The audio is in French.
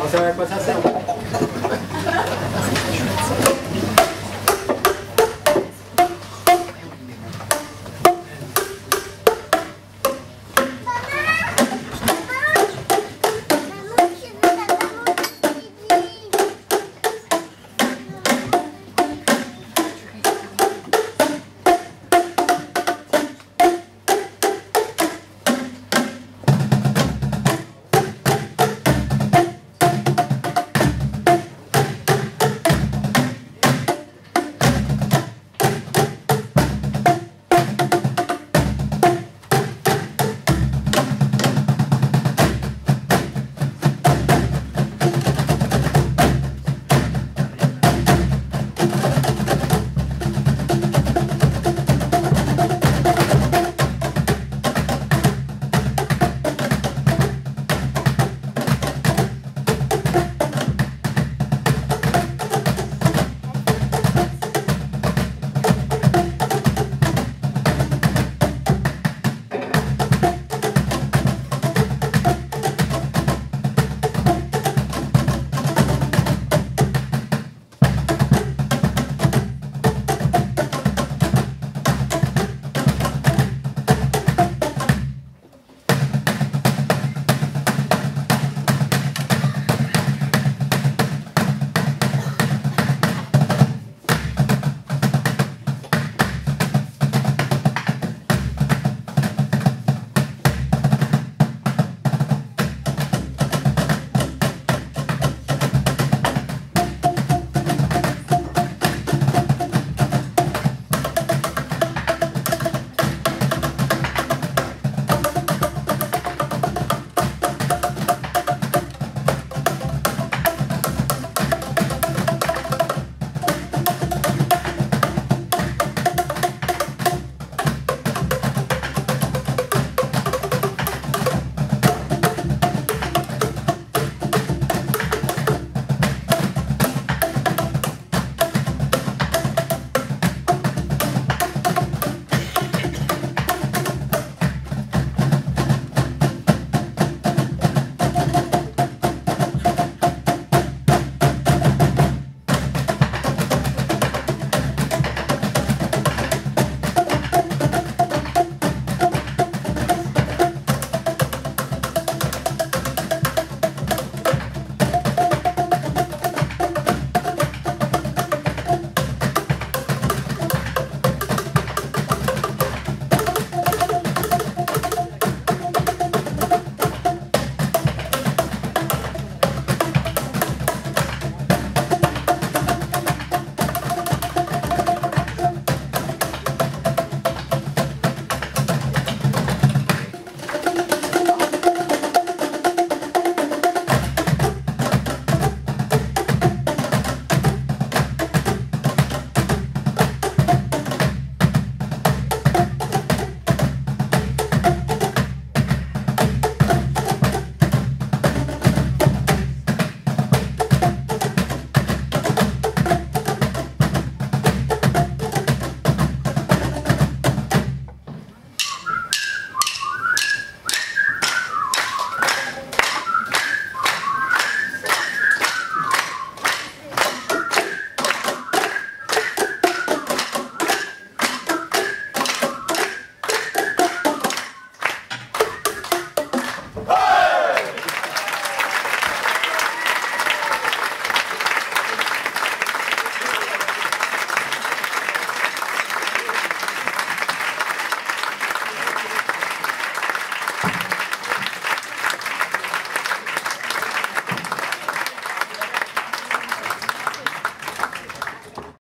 On sait à quoi ça sert.